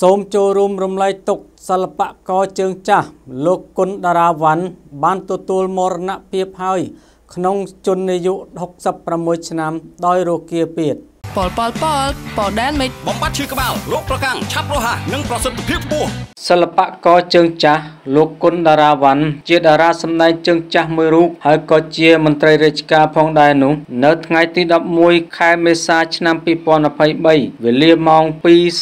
សូមចូលរួមរំលែកទុក្ខសិល្បករជើងចាស់លោកគុណតារាវ៉ាន់បានទទួលមរណភាពហើយ ក្នុងជន្មាយុ66ឆ្នាំ ដោយរោគាពាធ ប៉លប៉លប៉លប៉ដែនមិចបំបត្តិឈឺក្បាលរោគប្រកាំងឆាប់រហ័សនិងប្រសិទ្ធភាពខ្ពស់សិល្បករជើងចាស់លោកគុណតារាវ៉ាន់ជាតារាសម្ដែងជើងចាស់មួយរូបហើយក៏ជាមន្ត្រីរាជការផងដែរនោះនៅថ្ងៃទី11ខែមេសាឆ្នាំ2023វេលាម៉ោង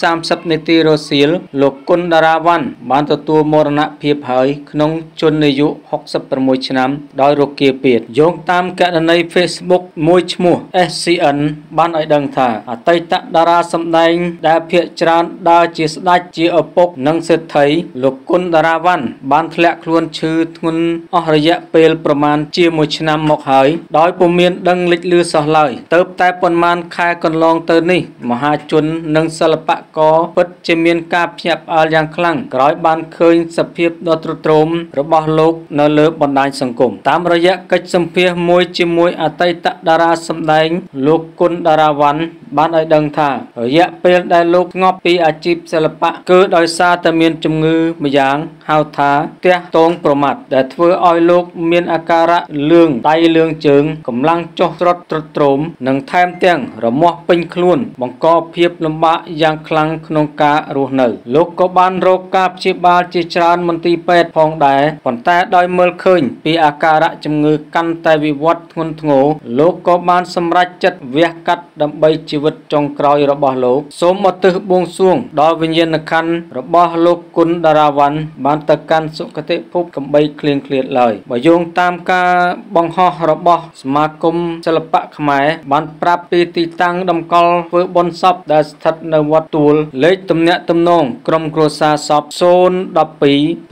2:30នាទីរសៀលលោកគុណតារាវ៉ាន់បានទទួលមរណភាពហើយក្នុងជន្មាយុ66ឆ្នាំដោយរោគាពាធយោងតាមកណនី Facebook មួយឈ្មោះ SCN បានឲ្យដឹងថាអតីតតារាសម្ដែង ដែលភាគច្រើនដើរជាស្ដេចជាឪពុកនិងសេដ្ឋីលោកគុណតារាវ៉ាន់បានធ្លាក់ខ្លួនឈឺធ្ងន់អស់រយៈពេលប្រមាណជាមួយឆ្នាំមកហើយដោយពុំមានដឹងលេចលឺសោះឡើយទៅតែប៉ុន្មានខែកន្លងទៅនេះ មហាជននិងសិល្បករពិតជាមានការភ្ញាក់ផ្អើលយ៉ាងខ្លាំងក្រោយបានឃើញសភាពដ៏ទ្រុឌទ្រោមរបស់លោកនៅលើបណ្ដាញសង្គមតាមរយៈកិច្ចសម្ភាសមួយជាមួយអតីតតារាសម្ដែង លោកគុណតារាវ៉ាន់បានឲ្យដឹងថារយៈពេលដែលលោកស្ងប់ពីអាជីពសិល្បៈគឺដោយសារតែមានជំងឺម្យ៉ាងហៅថាទះតងប្រមាត់ដែលធ្វើឲ្យលោកមានអាការៈលឿងដៃលឿងជើងកម្លាំងចុះត្រុតត្រុតត្រោមនិងថែមទាំងរមាស់ពេញខ្លួន បង្កភាពលំបាកយ៉ាងខ្លាំងក្នុងការរស់នៅលោកក៏បានរកការព្យាបាលជាច្រើនមន្ទីរពេទ្យផងដែរប៉ុន្តែដោយមើលឃើញ ពីអាការៈជំងឺកាន់តែវិវត្តធ្ងន់ធ្ងរលោកក៏បានសម្រេចចិត្តវះកាត់ដើម្បីជីវិតចុងក្រោយរបស់លោក សូមឧទ្ទិសបួងសួង ដល់វិញ្ញាណក្ខន្ធរបស់លោកគុណដារាវ៉ាន់បានទៅកាន់សុគតិភពកំបីគ្លៀងគ្លាតឡើយបើយោងតាមការបង្ហោះរបស់សមាគមសិល្បៈខ្មែរបានប្រាប់ពីទីតាំងតម្កល់ធ្វើបុណ្យសពដែលស្ថិតនៅវត្តទួលលេខទំនាក់ទំនងក្រុមគ្រួសារសព012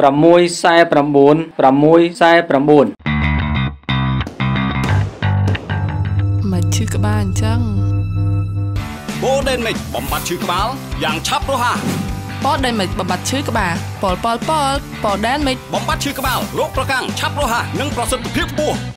649 649មកឈឺក្បាលអញ្ចឹង បូដេនមិចបំបត្តិឈឺក្បាលយ៉ាងឆាប់រហ័សប៉ដែនមិចបំបត្តិឈឺក្បាលប៉លប៉លប៉លប៉ដែនមិចបំបត្តិឈឺក្បាលរោគប្រកាំងឆាប់រហ័សនិងប្រសិទ្ធភាពខ្ពស់